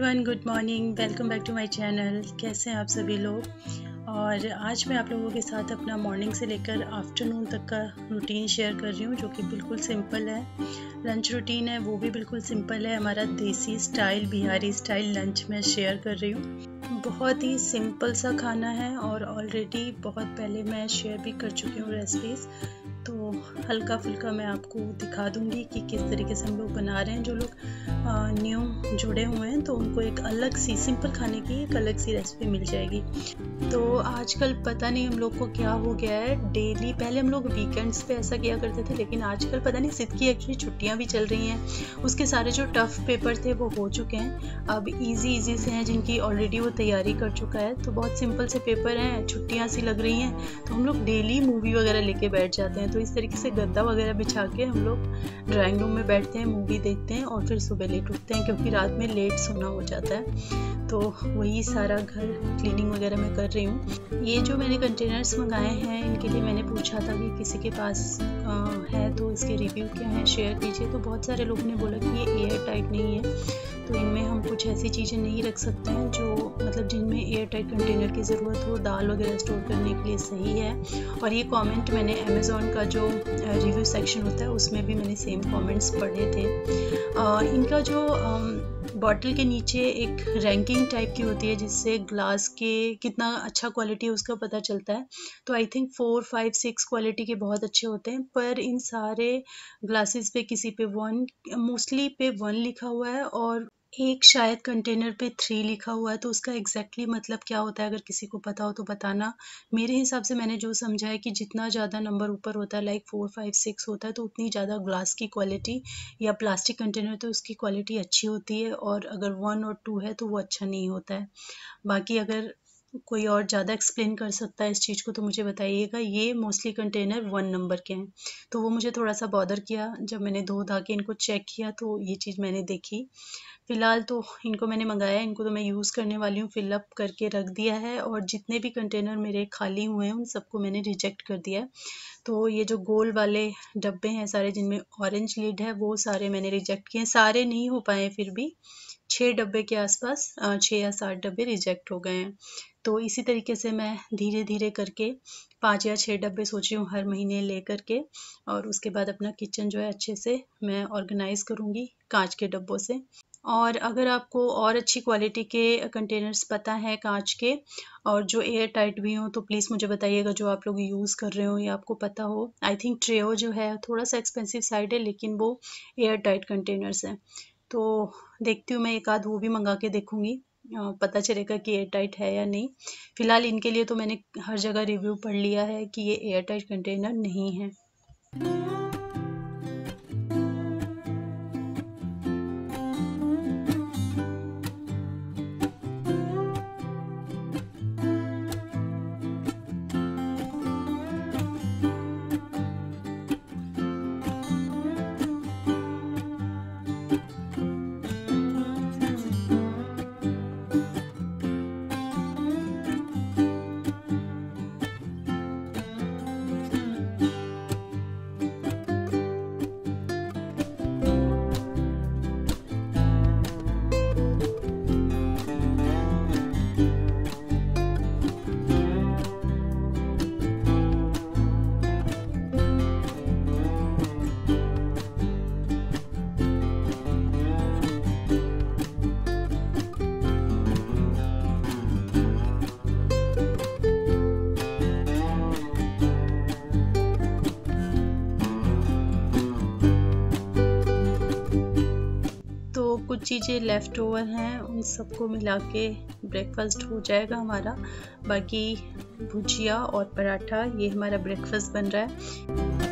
Everyone good morning welcome back to my channel कैसे हैं आप सभी लोग? और आज मैं आप लोगों के साथ अपना मॉर्निंग से लेकर आफ्टरनून तक का रूटीन शेयर कर रही हूँ, जो कि बिल्कुल सिंपल है। लंच रूटीन है, वो भी बिल्कुल सिंपल है। हमारा देसी स्टाइल बिहारी स्टाइल लंच मैं शेयर कर रही हूँ। बहुत ही सिंपल सा खाना है और ऑलरेडी बहुत पहले मैं शेयर भी कर चुकी हूँ रेसिपीज़ हल्का फुल्का मैं आपको दिखा दूँगी कि किस तरीके से हम लोग बना रहे हैं। जो लोग न्यू जुड़े हुए हैं तो उनको एक अलग सी, सिंपल खाने की एक अलग सी रेसिपी मिल जाएगी। तो आजकल पता नहीं हम लोग को क्या हो गया है। डेली, पहले हम लोग वीकेंड्स पे ऐसा किया करते थे, लेकिन आजकल पता नहीं सिद्ध की एक्चुअली छुट्टियाँ भी चल रही हैं। उसके सारे जो टफ़ पेपर थे, वो हो चुके हैं। अब ईजी ईजी से हैं, जिनकी ऑलरेडी वो तैयारी कर चुका है। तो बहुत सिंपल से पेपर हैं, छुट्टियाँ सी लग रही हैं। तो हम लोग डेली मूवी वगैरह लेके बैठ जाते हैं। तो इस तरीके से गद्दा वगैरह बिछा के हम लोग ड्राइंग रूम में बैठते हैं मूवी देखते हैं और फिर सुबह लेट उठते हैं क्योंकि रात में लेट सोना हो जाता है। तो वही सारा घर क्लीनिंग वगैरह मैं कर रही हूँ। ये जो मैंने कंटेनर्स मंगाए हैं इनके लिए मैंने पूछा था कि किसी के पास आ, है तो इसके रिव्यू क्या है? शेयर कीजिए। तो बहुत सारे लोगों ने बोला कि ये एयर टाइट नहीं है। तो इनमें हम कुछ ऐसी चीज़ें नहीं रख सकते हैं जो मतलब जिनमें एयर टाइट कंटेनर की ज़रूरत हो दाल वगैरह स्टोर करने के लिए सही है। और ये कमेंट मैंने अमेज़ोन का जो रिव्यू सेक्शन होता है उसमें भी मैंने सेम कमेंट्स पढ़े थे। आ, इनका जो बॉटल के नीचे एक रैंकिंग टाइप की होती है जिससे ग्लास के कितना अच्छा क्वालिटी है उसका पता चलता है। तो I think four five six quality के बहुत अच्छे होते हैं पर इन सारे ग्लासेस पे किसी पे वन मोस्टली पे वन लिखा हुआ है और एक शायद कंटेनर पे थ्री लिखा हुआ है तो उसका एग्जैक्टली exactly मतलब क्या होता है? अगर किसी को पता हो तो बताना। मेरे हिसाब से मैंने जो समझा है कि जितना ज़्यादा नंबर ऊपर होता है लाइक फोर फाइव सिक्स होता है तो उतनी ज़्यादा ग्लास की क्वालिटी या प्लास्टिक कंटेनर तो उसकी क्वालिटी अच्छी होती है, और अगर वन और टू है तो वो अच्छा नहीं होता है। बाकी अगर कोई और ज़्यादा एक्सप्लेन कर सकता है इस चीज़ को तो मुझे बताइएगा। ये मोस्टली कंटेनर वन नंबर के हैं। तो वो मुझे थोड़ा सा बॉदर किया। जब मैंने धो धा के इनको चेक किया तो ये चीज़ मैंने देखी। फ़िलहाल तो इनको मैंने मंगाया इनको तो मैं यूज़ करने वाली हूँ। फिलअप करके रख दिया है। और जितने भी कंटेनर मेरे खाली हुए हैं, उन सबको मैंने रिजेक्ट कर दिया है। तो ये जो गोल वाले डब्बे हैं, सारे जिनमें ऑरेंज लीड है, वो सारे मैंने रिजेक्ट किए सारे नहीं हो पाए फिर भी। छः डब्बे के आसपास छः या सात डब्बे रिजेक्ट हो गए हैं। तो इसी तरीके से मैं धीरे धीरे करके पाँच या छः डब्बे सोच रही हूँ हर महीने ले करके और उसके बाद अपना किचन जो है अच्छे से मैं ऑर्गेनाइज़ करूँगी कांच के डब्बों से। और अगर आपको और अच्छी क्वालिटी के कंटेनर्स पता है कांच के और जो एयर टाइट भी हों तो प्लीज़ मुझे बताइएगा जो आप लोग यूज़ कर रहे हो या आपको पता हो। आई थिंक ट्रेओ जो है, थोड़ा सा एक्सपेंसिव साइड है, लेकिन वो एयर टाइट कंटेनर्स हैं। तो देखती हूँ मैं एक आध वो भी मंगा के देखूँगी। पता चलेगा कि एयर टाइट है या नहीं। फ़िलहाल इनके लिए तो मैंने हर जगह रिव्यू पढ़ लिया है कि ये एयर टाइट कंटेनर नहीं है। चीज़ें लेफ़्ट ओवर हैं, उन सबको मिला के ब्रेकफास्ट हो जाएगा हमारा। बाकी भुजिया और पराठा, ये हमारा ब्रेकफास्ट बन रहा है।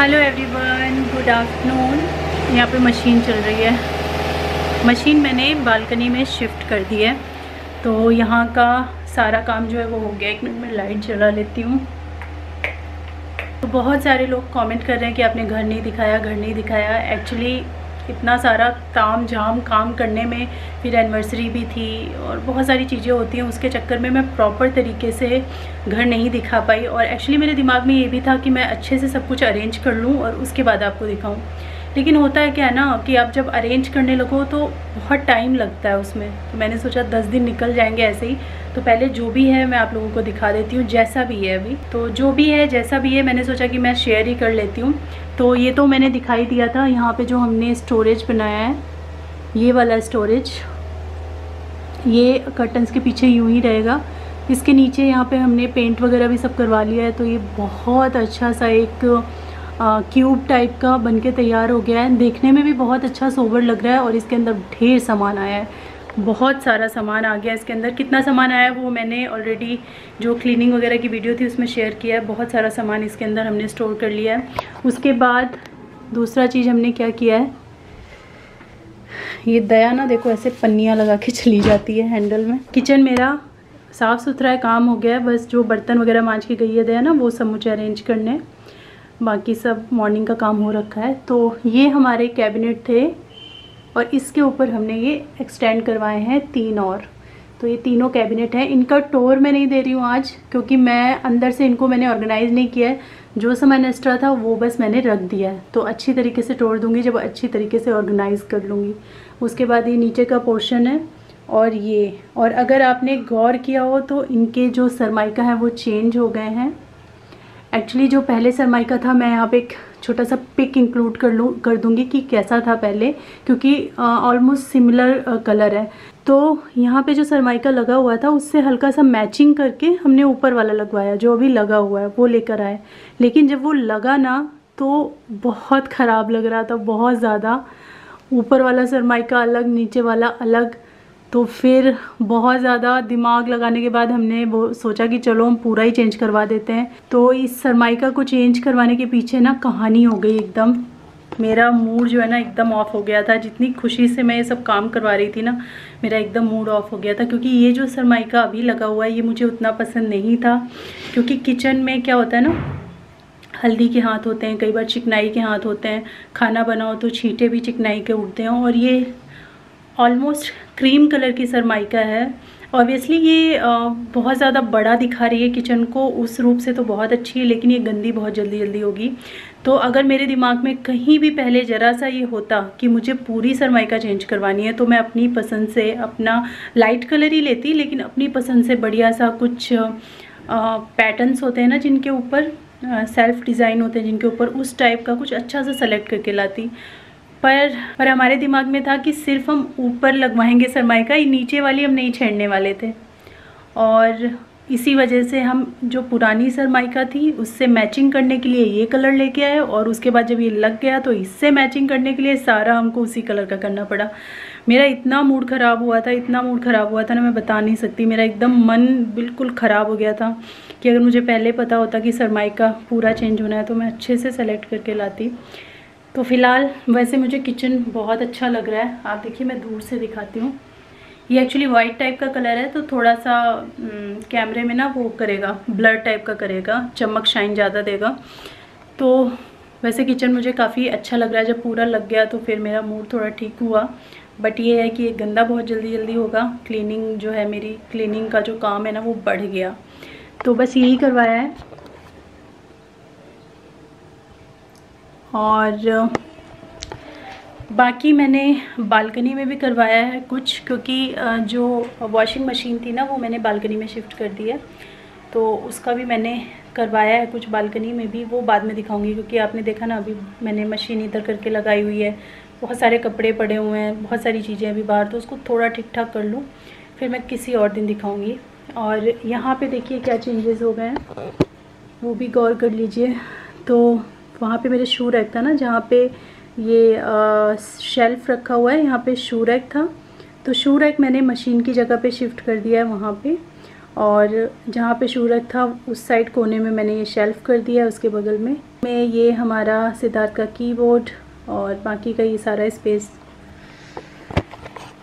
हेलो एवरीवन गुड आफ्टरनून यहाँ पे मशीन चल रही है। मशीन मैंने बालकनी में शिफ्ट कर दी है। तो यहाँ का सारा काम जो है वो हो गया। एक मिनट में लाइट जला लेती हूँ। तो बहुत सारे लोग कमेंट कर रहे हैं कि आपने घर नहीं दिखाया, घर नहीं दिखाया। एक्चुअली इतना सारा ताम झाम काम करने में फिर एनिवर्सरी भी थी और बहुत सारी चीज़ें होती हैं, उसके चक्कर में मैं प्रॉपर तरीके से घर नहीं दिखा पाई और एक्चुअली मेरे दिमाग में ये भी था कि मैं अच्छे से सब कुछ अरेंज कर लूँ और उसके बाद आपको दिखाऊँ। लेकिन होता है क्या ना कि आप जब अरेंज करने लगो तो बहुत टाइम लगता है उसमें। तो मैंने सोचा दस दिन निकल जाएँगे ऐसे ही। तो पहले जो भी है मैं आप लोगों को दिखा देती हूँ, जैसा भी है अभी। तो जो भी है, जैसा भी है, मैंने सोचा कि मैं शेयर ही कर लेती हूँ। तो ये तो मैंने दिखाई दिया था, यहाँ पे जो हमने स्टोरेज बनाया है, ये वाला स्टोरेज ये कर्टन्स के पीछे यूँ ही रहेगा। इसके नीचे यहाँ पे हमने पेंट वगैरह भी सब करवा लिया है तो ये बहुत अच्छा सा एक क्यूब टाइप का बनके तैयार हो गया है। देखने में भी बहुत अच्छा सोवर लग रहा है और इसके अंदर ढेर सामान आया है। बहुत सारा सामान आ गया इसके अंदर। कितना सामान आया वो मैंने ऑलरेडी जो क्लीनिंग वगैरह की वीडियो थी उसमें शेयर किया है। बहुत सारा सामान इसके अंदर हमने स्टोर कर लिया है। उसके बाद दूसरा चीज़ हमने क्या किया है? ये दया ना देखो, ऐसे पन्नियाँ लगा के चली जाती है हैंडल में। किचन मेरा साफ़ सुथरा है काम हो गया है, बस जो बर्तन वगैरह माँज के गई है दया ना, वो सब मुझे अरेंज करने बाकी सब मॉर्निंग का काम हो रखा है। तो ये हमारे कैबिनेट थे और इसके ऊपर हमने ये एक्सटेंड करवाए हैं तीन और। तो ये तीनों कैबिनेट हैं। इनका टोर मैं नहीं दे रही हूँ आज, क्योंकि मैं अंदर से इनको मैंने ऑर्गेनाइज़ नहीं किया है। जो सामान एक्स्ट्रा था, वो बस मैंने रख दिया है। तो अच्छी तरीके से टोर दूँगी, जब अच्छी तरीके से ऑर्गेनाइज़ कर लूँगी। उसके बाद ये नीचे का पोर्शन है, और ये, और अगर आपने गौर किया हो तो इनके जो सरमाइका हैं, वो चेंज हो गए हैं। एक्चुअली जो पहले सरमाइका था, मैं यहाँ पे एक छोटा सा पिक इंक्लूड कर लूँ, कर दूँगी कि कैसा था पहले, क्योंकि ऑलमोस्ट सिमिलर कलर है। तो यहाँ पे जो सरमाइका लगा हुआ था, उससे हल्का सा मैचिंग करके हमने ऊपर वाला लगवाया, जो अभी लगा हुआ है, वो लेकर आए। लेकिन जब वो लगा ना तो बहुत ख़राब लग रहा था, बहुत ज़्यादा। ऊपर वाला सरमाइका अलग, नीचे वाला अलग। तो फिर बहुत ज़्यादा दिमाग लगाने के बाद हमने वो सोचा कि चलो हम पूरा ही चेंज करवा देते हैं। तो इस सरमाइका को चेंज करवाने के पीछे ना कहानी हो गई एकदम। मेरा मूड जो है ना एकदम ऑफ़ हो गया था। जितनी खुशी से मैं ये सब काम करवा रही थी ना, मेरा एकदम मूड ऑफ़ हो गया था। क्योंकि ये जो सरमाइका अभी लगा हुआ है, ये मुझे उतना पसंद नहीं था। क्योंकि किचन में क्या होता है ना, हल्दी के हाथ होते हैं, कई बार चिकनाई के हाथ होते हैं, खाना बनाओ तो छींटे भी चिकनाई के उठते हैं। और ये ऑलमोस्ट क्रीम कलर की सरमाइका है। ऑब्वियसली ये बहुत ज़्यादा बड़ा दिखा रही है किचन को, उस रूप से तो बहुत अच्छी है, लेकिन ये गंदी बहुत जल्दी जल्दी होगी। तो अगर मेरे दिमाग में कहीं भी पहले ज़रा सा ये होता कि मुझे पूरी सरमाइका चेंज करवानी है तो मैं अपनी पसंद से अपना लाइट कलर ही लेती, लेकिन अपनी पसंद से बढ़िया सा कुछ पैटर्न्स होते हैं ना जिनके ऊपर सेल्फ डिज़ाइन होते हैं जिनके ऊपर उस टाइप का कुछ अच्छा सा सेलेक्ट करके लाती। पर पर हमारे दिमाग में था कि सिर्फ़ हम ऊपर लगवाएँगे सरमाइका ये नीचे वाली हम नहीं छेड़ने वाले थे। और इसी वजह से हम जो पुरानी सरमाइका थी, उससे मैचिंग करने के लिए ये कलर लेके आए और उसके बाद जब ये लग गया तो इससे मैचिंग करने के लिए सारा हमको उसी कलर का करना पड़ा। मेरा इतना मूड ख़राब हुआ था, इतना मूड ख़राब हुआ था ना, मैं बता नहीं सकती। मेरा एकदम मन बिल्कुल ख़राब हो गया था कि अगर मुझे पहले पता होता कि सरमाइका पूरा चेंज होना है तो मैं अच्छे से सेलेक्ट करके लाती। तो फ़िलहाल वैसे मुझे किचन बहुत अच्छा लग रहा है। आप देखिए, मैं दूर से दिखाती हूँ। ये एक्चुअली वाइट टाइप का कलर है तो थोड़ा सा कैमरे में ना वो करेगा ब्लर टाइप का करेगा, चमक शाइन ज़्यादा देगा। तो वैसे किचन मुझे काफ़ी अच्छा लग रहा है। जब पूरा लग गया तो फिर मेरा मूड थोड़ा ठीक हुआ। बट ये है कि गंदा बहुत जल्दी जल्दी होगा। क्लीनिंग जो है मेरी क्लीनिंग का जो काम है ना, वो बढ़ गया। तो बस यही करवाया है। और, बाकी मैंने बालकनी में भी करवाया है कुछ, क्योंकि जो वॉशिंग मशीन थी ना, वो मैंने बालकनी में शिफ्ट कर दी है। तो उसका भी मैंने करवाया है कुछ बालकनी में भी, वो बाद में दिखाऊँगी, क्योंकि आपने देखा ना, अभी मैंने मशीन इधर करके लगाई हुई है। बहुत सारे कपड़े पड़े हुए हैं, बहुत सारी चीज़ें अभी बाहर तो उसको थोड़ा ठीक ठाक कर लूँ, फिर मैं किसी और दिन दिखाऊँगी। और यहाँ पर देखिए क्या चेंजेस हो गए हैं। वो भी गौर कर लीजिए। तो वहाँ पे मेरे शू रैक था ना जहाँ पे ये आ, शेल्फ रखा हुआ है यहाँ पे शू रैक था। तो शू रैक मैंने मशीन की जगह पे शिफ्ट कर दिया है वहाँ पे। और जहाँ पे शू रैक था उस साइड कोने में मैंने ये शेल्फ़ कर दिया है उसके बगल में। में ये हमारा सिद्धार्थ का कीबोर्ड और बाकी का ये सारा स्पेस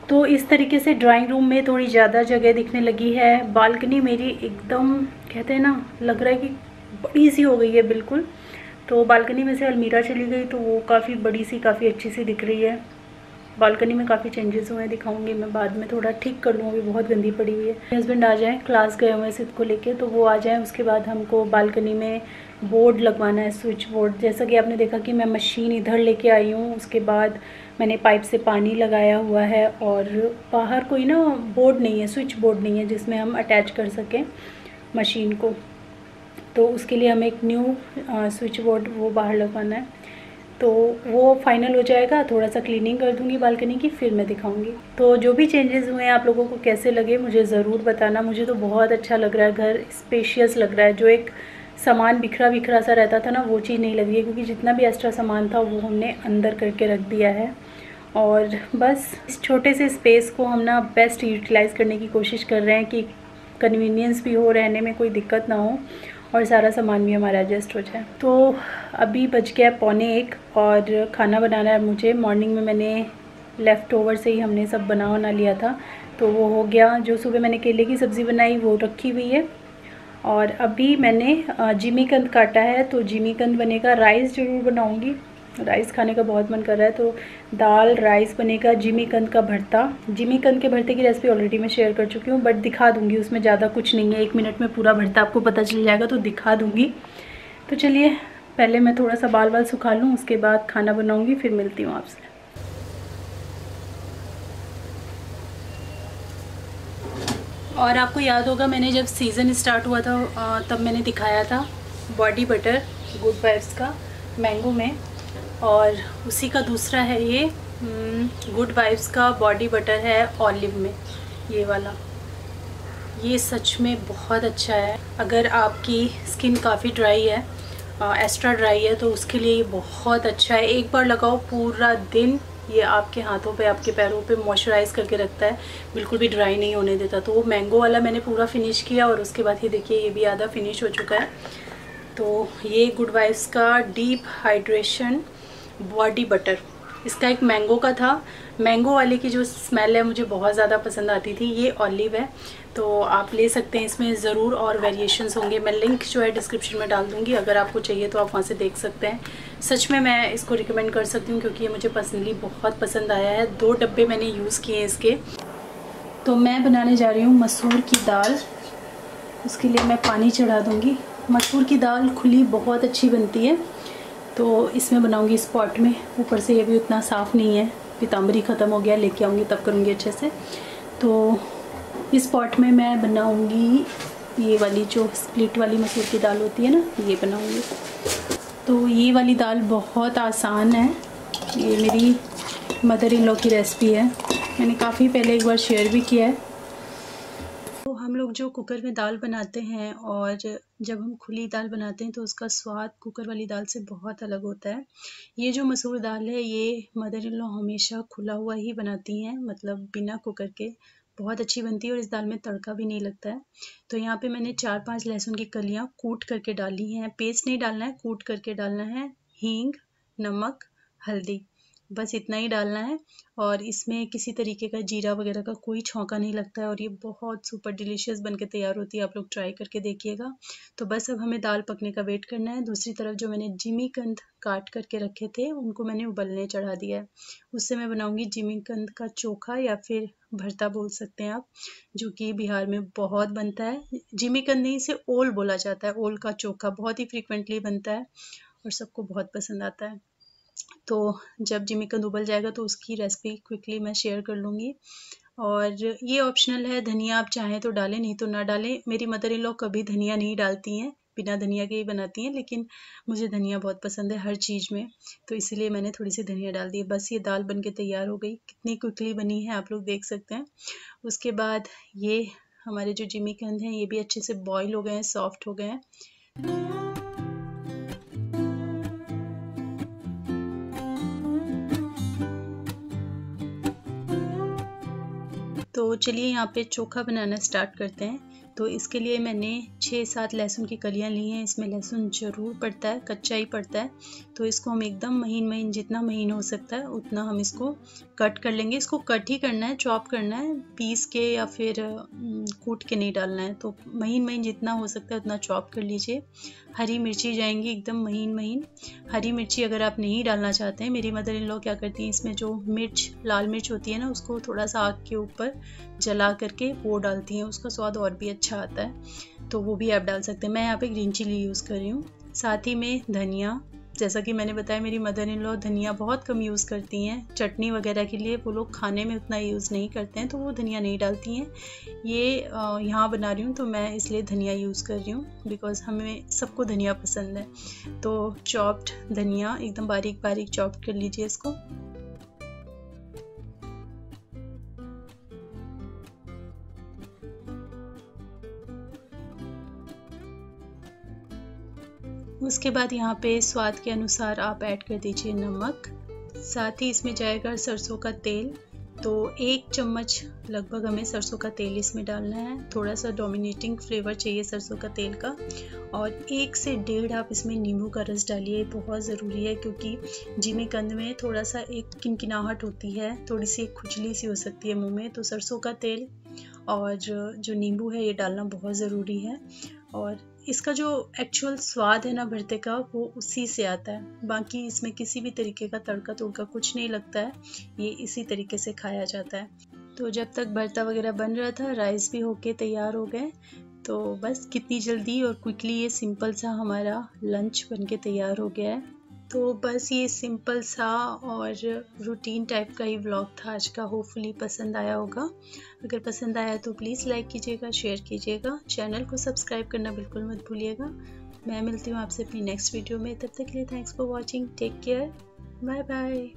तो इस तरीके से ड्राइंग रूम में थोड़ी ज़्यादा जगह दिखने लगी है। बालकनी मेरी एकदम कहते हैं ना लग रहा है कि बड़ी सी हो गई है बिल्कुल। तो बालकनी में से अलमीरा चली गई तो वो काफ़ी बड़ी सी, काफ़ी अच्छी सी दिख रही है। बालकनी में काफ़ी चेंजेस हुए हैं, दिखाऊँगी मैं बाद में, थोड़ा ठीक कर लूँ अभी बहुत गंदी पड़ी हुई है। हस्बैंड आ जाएँ क्लास गए हुए हैं सिद्ध को लेके तो वो आ जाएँ, उसके बाद हमको बालकनी में बोर्ड लगवाना है स्विच बोर्ड जैसा कि आपने देखा कि मैं मशीन इधर लेके आई हूँ, उसके बाद मैंने पाइप से पानी लगाया हुआ है, और बाहर कोई ना बोर्ड नहीं है स्विच बोर्ड नहीं है, जिसमें हम अटैच कर सकें मशीन को। तो उसके लिए हमें एक न्यू स्विच बोर्ड वो बाहर लगवाना है। तो वो फाइनल हो जाएगा थोड़ा सा क्लीनिंग कर दूँगी बालकनी की, फिर मैं दिखाऊँगी। तो जो भी चेंजेस हुए हैं आप लोगों को कैसे लगे, मुझे ज़रूर बताना। मुझे तो बहुत अच्छा लग रहा है, घर स्पेशियस लग रहा है। जो एक सामान बिखरा बिखरा सा रहता था ना, वो चीज़ नहीं लगी है, क्योंकि जितना भी एक्स्ट्रा सामान था, वो हमने अंदर करके रख दिया है। और बस, इस छोटे से स्पेस को हम ना बेस्ट यूटिलाइज़ करने की कोशिश कर रहे हैं कि कन्वीनियंस भी हो, रहने में कोई दिक्कत ना हो। और सारा सामान भी हमारा एडजस्ट हो जाए। तो अभी बज गया पौने एक और खाना बनाना है मुझे। मॉर्निंग में मैंने लेफ़्ट ओवर से ही हमने सब बना बना लिया था। तो वो हो गया, जो सुबह मैंने केले की सब्ज़ी बनाई, वो रखी हुई है। और अभी मैंने जिमीकंद काटा है तो जिमीकंद बनेगा राइस ज़रूर बनाऊँगी। राइस खाने का बहुत मन कर रहा है तो दाल राइस बनेगा जिमी कंद का भरता। जिमी कंद के भरते की रेसिपी ऑलरेडी मैं शेयर कर चुकी हूँ बट दिखा दूँगी, उसमें ज़्यादा कुछ नहीं है, एक मिनट में पूरा भरता आपको पता चल जाएगा तो दिखा दूँगी। तो चलिए, पहले मैं थोड़ा सा बाल बाल सुखा लूँ, उसके बाद खाना बनाऊँगी, फिर मिलती हूँ आपसे। और आपको याद होगा, मैंने जब सीज़न स्टार्ट हुआ था तब मैंने दिखाया था, बॉडी बटर गुड वाइफ्स का मैंगो में। और उसी का दूसरा है ये गुड हम्म, वाइब्स का बॉडी बटर है ऑलिव में ये वाला। ये सच में बहुत अच्छा है। अगर आपकी स्किन काफ़ी ड्राई है एक्स्ट्रा ड्राई है तो उसके लिए ये बहुत अच्छा है। एक बार लगाओ पूरा दिन ये आपके हाथों पे आपके पैरों पे मॉइस्चराइज करके रखता है। बिल्कुल भी ड्राई नहीं होने देता। तो वो मैंगो वाला मैंने पूरा फिनिश किया और उसके बाद ये देखिए ये भी आधा फिनिश हो चुका है। तो ये गुड वाइफ्स का डीप हाइड्रेशन बॉडी बटर। इसका एक मैंगो का था। मैंगो वाले की जो स्मेल है, मुझे बहुत ज़्यादा पसंद आती थी। ये ऑलिव है। तो आप ले सकते हैं इसमें ज़रूर और वेरिएशंस होंगे। मैं लिंक जो है डिस्क्रिप्शन में डाल दूँगी। अगर आपको चाहिए तो आप वहाँ से देख सकते हैं। सच में मैं इसको रिकमेंड कर सकती हूँ क्योंकि ये मुझे पर्सनली बहुत पसंद आया है। दो डब्बे मैंने यूज़ किए हैं इसके। तो मैं बनाने जा रही हूँ मसूर की दाल। उसके लिए मैं पानी चढ़ा दूँगी। मसूर की दाल खुली बहुत अच्छी बनती है। तो इसमें बनाऊँगी इस पॉट में। ऊपर से ये भी उतना साफ़ नहीं है। पीताम्बरी ख़त्म हो गया, लेके आऊँगी, तब करूँगी अच्छे से। तो इस पॉट में मैं बनाऊँगी ये वाली जो स्प्लिट वाली मसूर की दाल होती है ना, ये बनाऊँगी। तो ये वाली दाल बहुत आसान है। ये मेरी मदर इन लॉ की रेसिपी है। मैंने काफ़ी पहले एक बार शेयर भी किया है। लोग जो कुकर में दाल बनाते हैं और जब हम खुली दाल बनाते हैं तो उसका स्वाद कुकर वाली दाल से बहुत अलग होता है। ये जो मसूर दाल है, ये मदर इन लॉ हमेशा खुला हुआ ही बनाती हैं मतलब बिना कुकर के। बहुत अच्छी बनती है और इस दाल में तड़का भी नहीं लगता है। तो यहाँ पे मैंने चार पाँच लहसुन की कलियाँ कूट करके डाली हैं। पेस्ट नहीं डालना है, कूट करके डालना है। हींग, नमक, हल्दी। बस इतना ही डालना है और इसमें किसी तरीके का जीरा वगैरह का कोई छौंका नहीं लगता है और ये बहुत सुपर डिलीशियस बन के तैयार होती है, आप लोग ट्राई करके देखिएगा। तो बस अब हमें दाल पकने का वेट करना है। दूसरी तरफ़ जो मैंने जिमी कंद काट करके रखे थे, उनको मैंने उबलने चढ़ा दिया है। उससे मैं बनाऊँगी जिमी कंद का चोखा या फिर भरता बोल सकते हैं आप, जो कि बिहार में बहुत बनता है। जिमी कंद नहीं, इसे ओल बोला जाता है, ओल का चोखा बहुत ही फ्रिक्वेंटली बनता है और सबको बहुत पसंद आता है। तो जब जिमी जिमिकंद उबल जाएगा तो उसकी रेसिपी क्विकली मैं शेयर कर लूँगी। और ये ऑप्शनल है, धनिया आप चाहें तो डालें, नहीं तो ना डालें। मेरी मदर इन लॉ कभी धनिया नहीं डालती हैं, बिना धनिया के ही बनाती हैं, लेकिन मुझे धनिया बहुत पसंद है हर चीज़ में तो इसीलिए मैंने थोड़ी सी धनिया डाल दी। बस ये दाल बन के तैयार हो गई। कितनी क्विकली बनी है, आप लोग देख सकते हैं। उसके बाद ये हमारे जो जिमी कंद हैं, ये भी अच्छे से बॉयल हो गए हैं सॉफ्ट हो गए हैं। तो चलिए यहाँ पे चोखा बनाना स्टार्ट करते हैं। तो इसके लिए मैंने छः सात लहसुन की कलियाँ ली हैं। इसमें लहसुन ज़रूर पड़ता है, कच्चा ही पड़ता है। तो इसको हम एकदम महीन महीन, जितना महीन हो सकता है, उतना हम इसको कट कर लेंगे। इसको कट ही करना है चॉप करना है, पीस के या फिर कूट के नहीं डालना है। तो महीन महीन जितना हो सकता है, उतना चॉप कर लीजिए। हरी मिर्ची जाएँगी एकदम महीन महीन। हरी मिर्ची अगर आप नहीं डालना चाहते हैं, मेरी मदर इन लॉ क्या करती हैं, इसमें जो मिर्च, लाल मिर्च होती है ना, उसको थोड़ा सा आग के ऊपर जला करके वो डालती हैं, उसका स्वाद और भी अच्छा आता है। तो वो भी आप डाल सकते हैं। मैं यहाँ पे ग्रीन चिली यूज़ कर रही हूँ। साथ ही में धनिया जैसा कि मैंने बताया, मेरी मदर इन लॉ धनिया बहुत कम यूज़ करती हैं। चटनी वगैरह के लिए वो लोग खाने में उतना यूज़ नहीं करते हैं तो वो धनिया नहीं डालती हैं। ये यहाँ बना रही हूँ तो मैं इसलिए धनिया यूज़ कर रही हूँ बिकॉज़ हमें सबको धनिया पसंद है। तो चॉप्ड धनिया, एकदम बारीक बारीक चॉप्ड कर लीजिए इसको। उसके बाद यहाँ पे स्वाद के अनुसार आप ऐड कर दीजिए नमक। साथ ही इसमें जाएगा सरसों का तेल। तो एक चम्मच लगभग हमें सरसों का तेल इसमें डालना है। थोड़ा सा डोमिनेटिंग फ्लेवर चाहिए सरसों का तेल का। और एक से डेढ़ आप इसमें नींबू का रस डालिए। बहुत ज़रूरी है क्योंकि जिमी कंद में थोड़ा सा एक किनकिनाहट होती है। थोड़ी सी खुजली सी हो सकती है मुँह में। तो सरसों का तेल और जो नींबू है ये डालना बहुत ज़रूरी है। और इसका जो एक्चुअल स्वाद है ना भरते का, वो उसी से आता है। बाकी इसमें किसी भी तरीके का तड़का तुड़का कुछ नहीं लगता है। ये इसी तरीके से खाया जाता है। तो जब तक भरता वगैरह बन रहा था राइस भी होके तैयार हो गए। तो बस कितनी जल्दी और क्विकली ये सिंपल सा हमारा लंच बन के तैयार हो गया है। तो बस ये सिंपल सा और रूटीन टाइप का ही व्लॉग था। आज का होपफुली पसंद आया होगा। अगर पसंद आया तो प्लीज़ लाइक कीजिएगा शेयर कीजिएगा। चैनल को सब्सक्राइब करना बिल्कुल मत भूलिएगा। मैं मिलती हूँ आपसे अपनी नेक्स्ट वीडियो में। तब तक के लिए thanks for watching take care bye bye